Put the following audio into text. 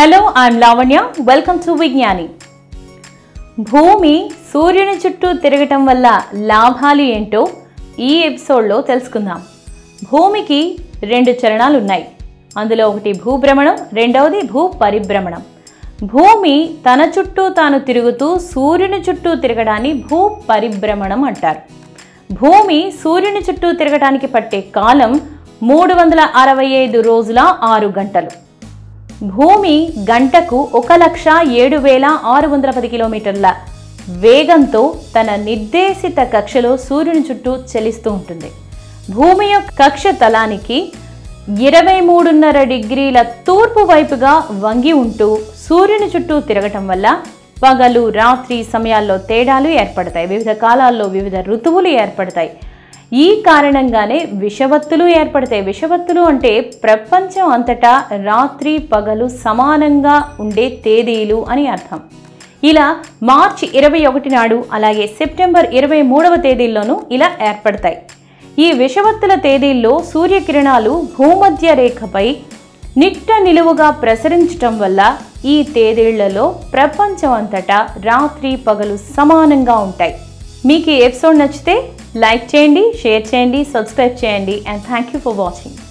Hello I'm Lavanya welcome to విజ్ఞాని భూమి సూర్యుని చుట్టూ తిరగటం వల్ల లాభాలు ఏంటో ఈ ఎపిసోడ్లో తెలుసుకుందాం. భూమికి రెండు చరణాలు ఉన్నాయి. అందులో ఒకటి భూభ్రమణం రెండవది భూ పరిభ్రమణం భూమి తన చుట్టూ తాను తిరుగుతూ సూర్యుని చుట్టూ తిరగడాన్ని భూ పరిభ్రమణం అంటారు. భూమి సూర్యుని చుట్టూ తిరగడానికి పట్టే కాలం మూడు వందల అరవై ఐదు రోజుల ఆరు గంటలు. భూమి గంటకు ఒక లక్ష ఏడు వేల ఆరు వందల పది కిలోమీటర్ల వేగంతో తన నిర్దేశిత కక్షలో సూర్యుని చుట్టూ చెలిస్తూ ఉంటుంది. భూమి యొక్క కక్ష తలానికి ఇరవై మూడున్నర డిగ్రీల తూర్పు వైపుగా వంగి ఉంటూ సూర్యుని చుట్టూ తిరగటం వల్ల పగలు రాత్రి సమయాల్లో తేడాలు ఏర్పడతాయి. వివిధ కాలాల్లో వివిధ ఋతువులు ఏర్పడతాయి. ఈ కారణంగానే విషవత్తులు ఏర్పడతాయి. విషవత్తులు అంటే ప్రపంచం అంతటా రాత్రి పగలు సమానంగా ఉండే తేదీలు అని అర్థం. ఇలా మార్చి ఇరవై ఒకటి నాడు అలాగే సెప్టెంబర్ ఇరవై మూడవ తేదీల్లోనూ ఇలా ఏర్పడతాయి. ఈ విషవత్తుల తేదీల్లో సూర్యకిరణాలు భూమధ్య రేఖపై నిట్ట నిలువుగా ప్రసరించటం వల్ల ఈ తేదీళ్ళలో ప్రపంచం అంతటా రాత్రి పగలు సమానంగా ఉంటాయి. మీకు ఈ ఎపిసోడ్ నచ్చితే లైక్ చేయండి షేర్ చేయండి సబ్స్క్రైబ్ చేయండి and thank you for watching